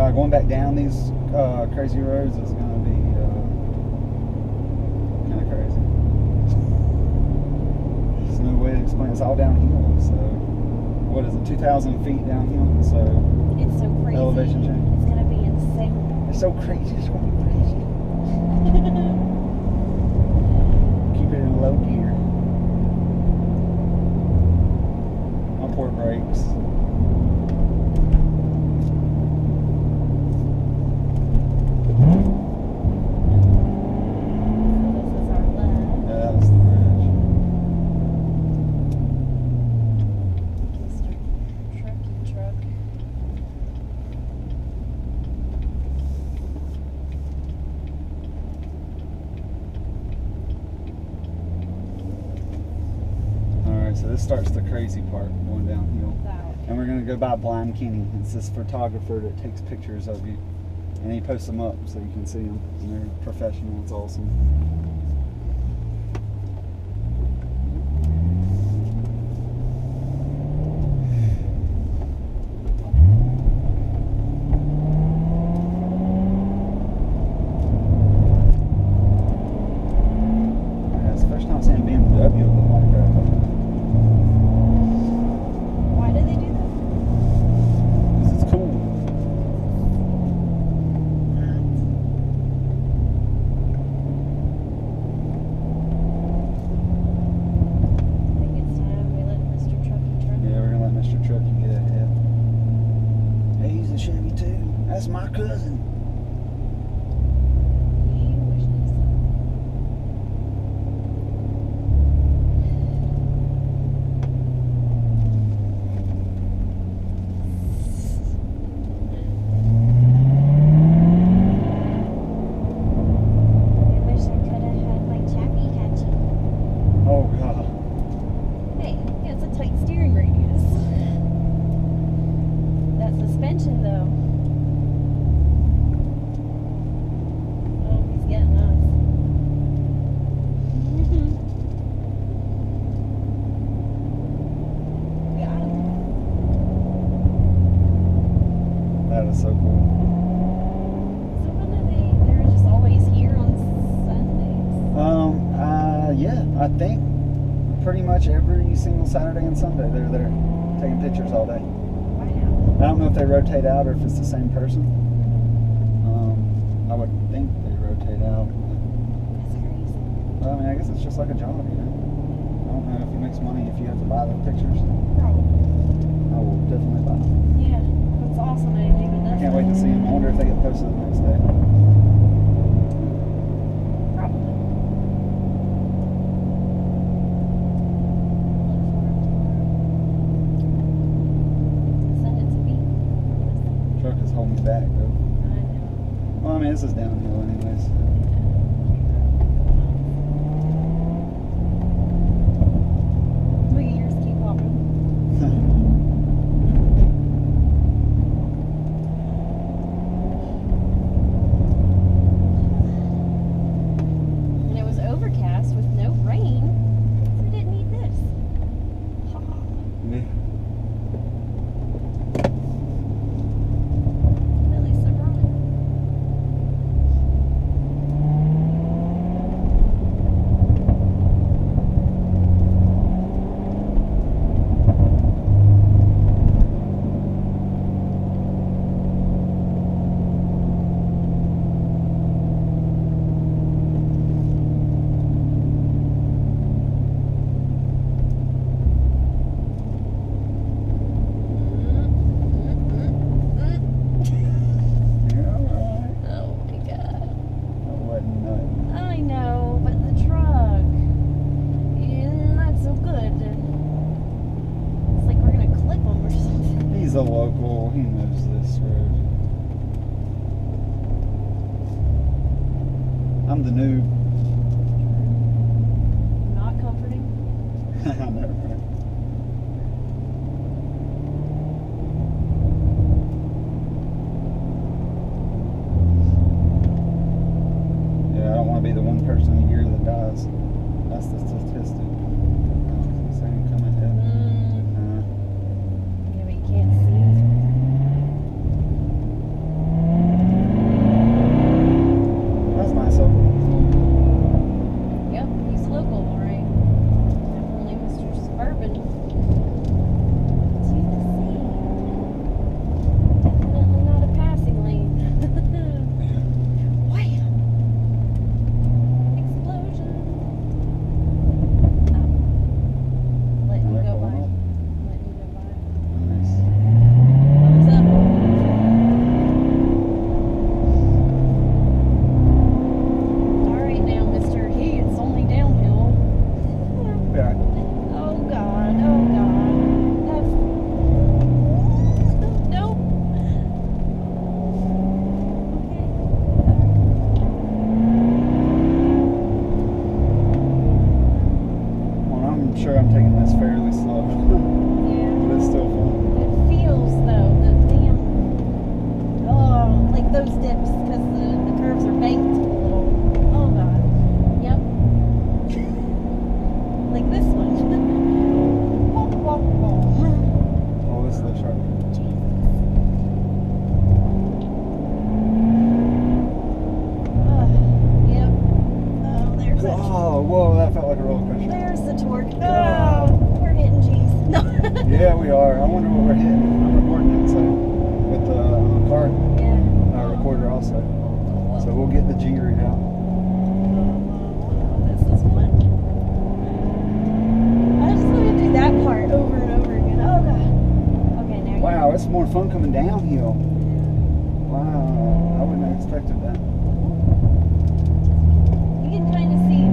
God, going back down these uh, crazy roads is going to be uh, kind of crazy. There's no way to explain. It's all downhill. So, what is it? 2,000 feet downhill. So, It's so crazy. Elevation change. It's gonna be insane. it's so crazy. It's going to be crazy. Keep it in low gear. My poor brakes. this is our left. Yeah, that was the bridge. Mr. Trucky truck. Alright, so this starts the crazy part going downhill. And we're gonna go by Blind Kenny. It's this photographer that takes pictures of you. And he posts them up so you can see them. And they're professional, it's awesome. My cousin. Much every single Saturday and Sunday they're there taking pictures all day. I don't know if they rotate out or if it's the same person. Um, I would think they rotate out. That's crazy. Well, I mean, I guess it's just like a job, you know. I don't know if it makes money if you have to buy the pictures. Probably. I will definitely buy them. Yeah, that's awesome even I can't wait to see them. I wonder if they get posted the next day. Probably. Send it to me. Truck is holding me back though. Well, I mean, this is downhill anyways. Look at yours keep popping. And it was overcast with no rain. So we didn't need this. Ha. Yeah. At least I brought it. You're alright. Oh my god. That wasn't nothing. I know, but the truck is not so good. It's like we're gonna clip him or something. He's a local. He knows this road. The noob. There's whoa, whoa, that felt like a roller coaster. There's the torque. Oh, we're hitting G's. No. yeah, we are. I wonder what we're hitting. I'm recording inside with the uh, car. Yeah. Our recorder also. So we'll get the G right now. Wow, it's more fun coming downhill. Wow, I wouldn't have expected that. Tennessee.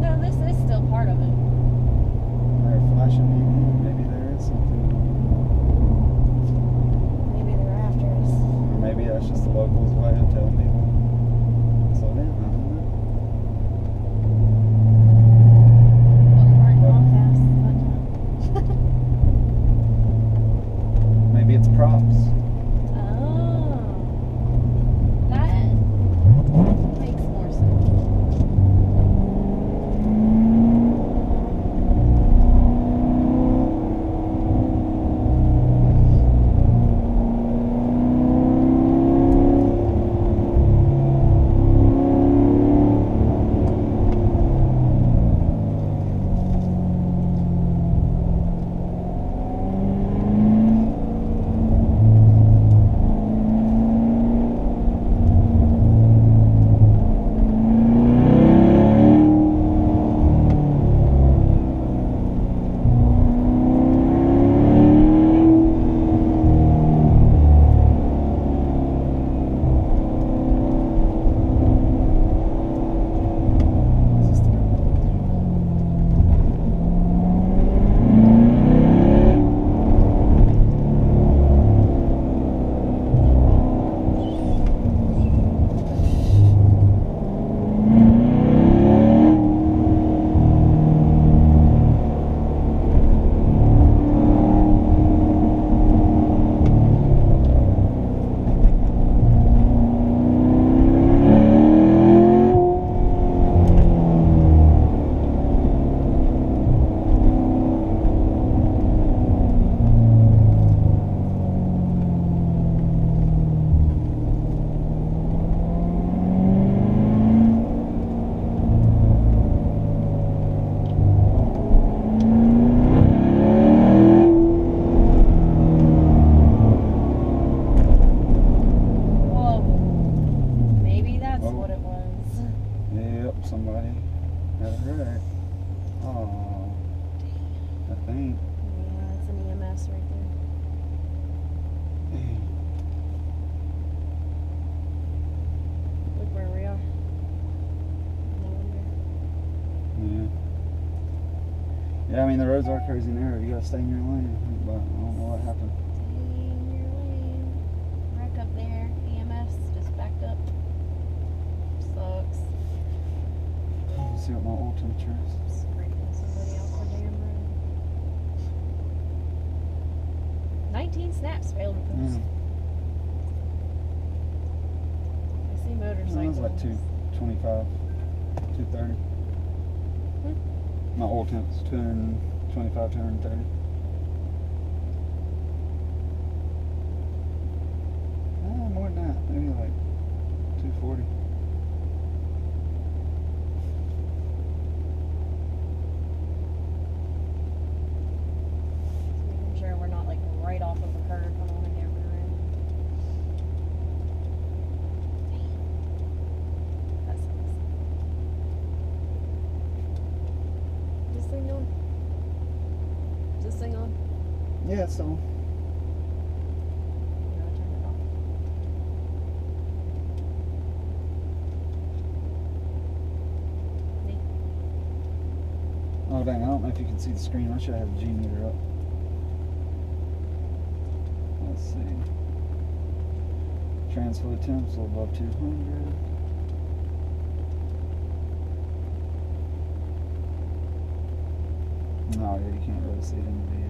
No, this is still part of it. Or flashing beacon, maybe there is something. Maybe they're after us. Or maybe that's just the locals way of telling me. Crazy narrow. You gotta stay in your lane. But I don't know what happened. Stay your lane. Wreck up there. EMS just backed up. Sucks. Let's see what my oil temperature is. Scraping somebody off the damn road. 19 snaps failed to Yeah. boost. I see motorcycles. It's like two twenty-five, two thirty. Hmm? My oil temp's two 125, 230. Uh, more than that, maybe like 240. Neat. oh dang, I don't know if you can see the screen. I should have the G meter up. Let's see. Transfer temps a little above two hundred. No, yeah, you can't really see it in the video.